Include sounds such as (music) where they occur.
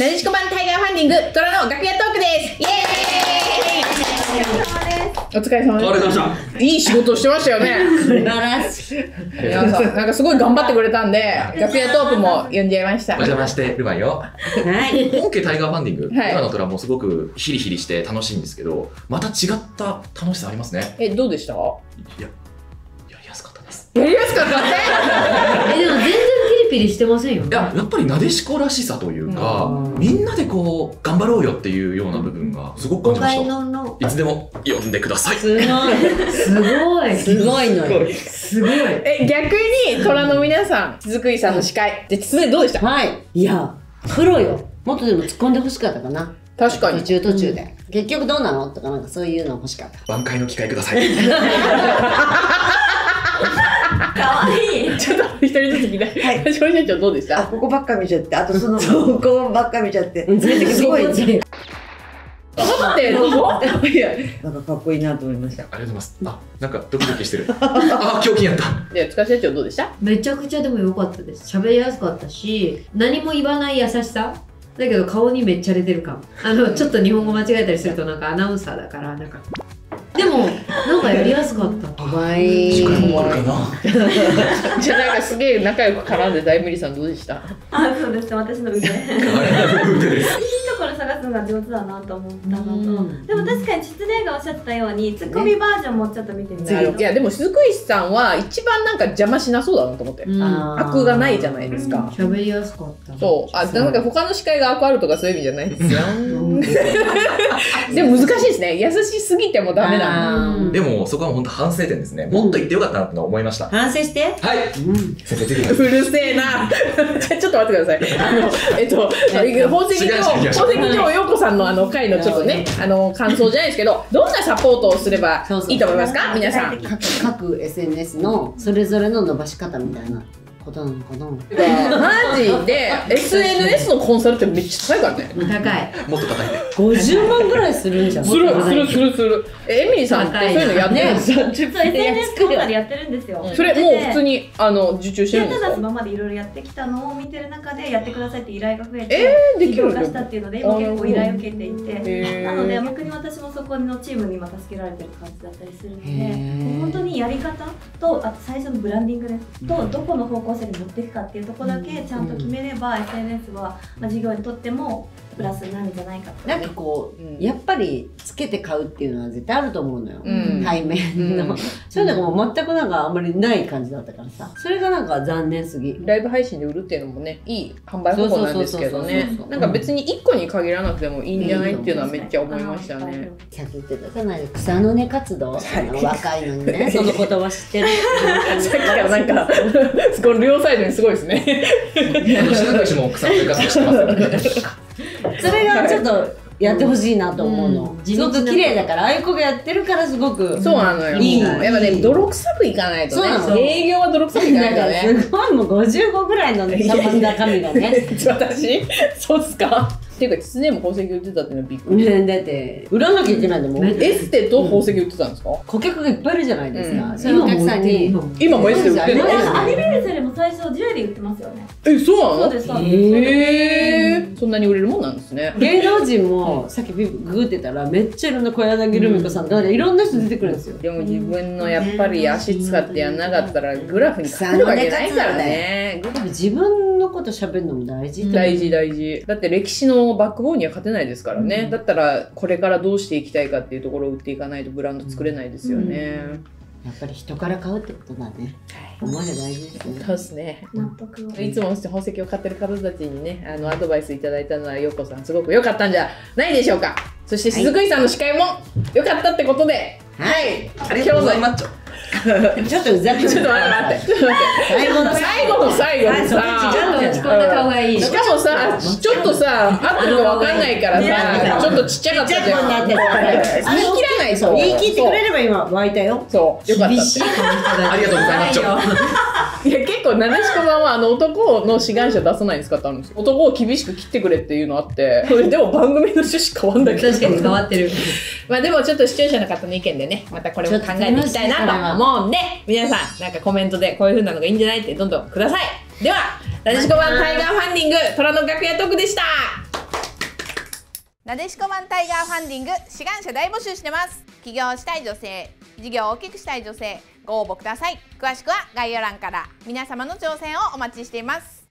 なでしこ版タイガーファンディングトラの楽屋トークですイエーイお疲れ様ありがとうございでました。すいい仕事してましたよね素晴らしい。皆さんなんかすごい頑張ってくれたんで楽屋トークも呼んじゃいましたお邪魔してるわよ。はい。本家タイガーファンディング、はい今のトラもすごくヒリヒリして楽しいんですけど、また違った楽しさありますね。えどうでした？いや、やりやすかったです。やりやすかったねえ、でも全然ピリしてませんよい。や、やっぱりなでしこらしさというか、うんみんなでこう、頑張ろうよっていうような部分がすごく感じました。のの。いつでも呼んでください。すごい。すごい。すごいのよ。すごい。え逆に虎の皆さん鈴井さんの司会で続いてどうでした？はい。いや、プロよ。もっとでも突っ込んでほしかったかな。確かに途中途中で。結局どうなの？とかなんかそういうの欲しかった。挽回の機会ください。(laughs) かわいい。(laughs) ちょっと一人ずつ聞いて。はい。消費者長どうでした？あ、ここばっか見ちゃって、あとそのここばっか見ちゃって、ずれてすごい、ずれて待ってどこ (laughs) いやなんかかっこいいなと思いました。ありがとうございます。あ、なんかドキドキしてる。(laughs) あ、胸筋やった。で塚社長どうでした？めちゃくちゃでも良かったです。喋りやすかったし何も言わない優しさ。だけど顔にめっちゃ出てる感。あのちょっと日本語間違えたりするとなんかアナウンサーだからなんか。でもなんかやりやすかった。かわい。い。力もあるかな。(laughs) じゃあなんかすげえ仲良く絡んで大無理さんどうでした？あ、そうです。私の腕。いい。ところ探すのが上手だなと思ったのと、うん。でも確かに失礼がおっしゃったようにツッコミバージョンもちょっと見てみたいいやでも鈴井さんは一番なんか邪魔しなそうだなと思って。悪がないじゃないですか。喋りやすかった。そう。あなんか他の司会が悪あるとかそういう意味じゃないですよ。でも難しいですね。優しすぎてもダメだ。あーでもそこは本当反省点ですね。もっと言ってよかったなって思いました。反省して？はい。うん。先生、ぜひ。うるせえな (laughs) ちょっと待ってくださいあのえっと (laughs) 宝石違う違う違う城宝石城陽子さんのあの回のちょっとねあの感想じゃないですけど (laughs) どんなサポートをすればいいと思いますか？皆さん各各 SNS のそれぞれの伸ばし方みたいなことなのかな。マジ？で SNS のコンサルってめっちゃ高いからね。高い。もっと叩いて。50万ぐらいするんじゃん。するするするする。えエミリーさんってそういうのやってるんですかそう SNS コンサルやってるんですよ。それもう普通にあの受注してるんですか？た今までいろいろやってきたのを見てる中でやってくださいって依頼が増えて、えーできる？化したっていうので今結構依頼を受けていて、なので逆に私もそこのチームに今助けられてる感じだったりするので本当にやり方とあと最初のブランディングですとどこの方向性に持っていくかっていうところだけちゃんと決めれば SNS は、まあ、事業にとってもプラスになるんじゃないかと。なんかこう、うん。やっぱりつけて買うっていうのは絶対あると思うのよ、うん。対面の、うん。そういうのがもう全くなんかあんまりない感じだったからさ。それがなんか残念すぎ。ライブ配信で売るっていうのもねいい販売方法なんですけどね。なんか別に1個に限らなくてもいいんじゃないっていうのはめっちゃ思いましたね。さっき言ってたじゃない草の根活動、若いのにね (laughs) その言葉知ってる？(laughs) さっきからなんか (laughs) 両サイドにすごいですね。あの、静かしも草の生活してます。それがちょっとやってほしいなと思うの、うん。すごく綺麗だからああいう子がやってるからすごくそうなのよ。いい。やっぱね泥臭くいかないとそうなの。ね。営業は泥臭くいかなないとね。すごいもう55ぐらいのね中身中身がね。(laughs) 私そうっすか。っていうか狐も宝石売ってたっていうのはびっくり。ねだって売らなきゃいけないんだもエステと宝石売ってたんですか、顧客がいっぱいいるじゃないですか、今もエステ売ってるの？アニメも最初ジュエリー売ってますよね。え、そうなの？そうです、そうです。へー。そんなに売れるもんなんですね。芸能人も (laughs) さっきググってたらめっちゃいろんな小柳ルミ子さんとかいろんな人出てくるんですよ。でも自分のやっぱり足使ってやんなかったらグラフに書けるわけないからね。自分のこと喋るのも大事大事大事。だって歴史のバックボーンには勝てないですからね、うん。だったらこれからどうしていきたいかっていうところを売っていかないとブランド作れないですよね、やっぱり人から買うってことだね。お前ら大事ですね。そうですね。納得。を。いつも宝石を買ってる方たちにねあのアドバイスいただいたのはようこさんすごく良かったんじゃないでしょうか。そして鈴井さんの司会も良かったってことで。はい、ありがとうございます。ちょっとうざくちょっと待って待って最後の最後の最後にさちょっと落ち込んだ顔がいいしかもさ、ちょっとさ、合ってるかわかんないからさ、ちょっとちっちゃかったじゃん。ちっちゃくなってた言い切らないと。言い切ってくれれば今湧いたよそう、よかった。ありがとうございます。いや、結構、なでしこさんは、あの、男の志願者出さないんですかってあるんですよ。男を厳しく切ってくれっていうのあって、そ (laughs) れでも番組の趣旨変わんだけど。確かに変わってる (laughs) まあでもちょっと視聴者の方の意見でね、またこれも考えていきたいなと思うんで、皆さん、なんかコメントでこういう風なのがいいんじゃないってどんどんください。では、なでしこ版タイガーファンディング、虎の楽屋トークでしたなでしこ版タイガーファンディング志願者大募集してます起業したい女性事業を大きくしたい女性ご応募ください。詳しくは概要欄から皆様の挑戦をお待ちしています。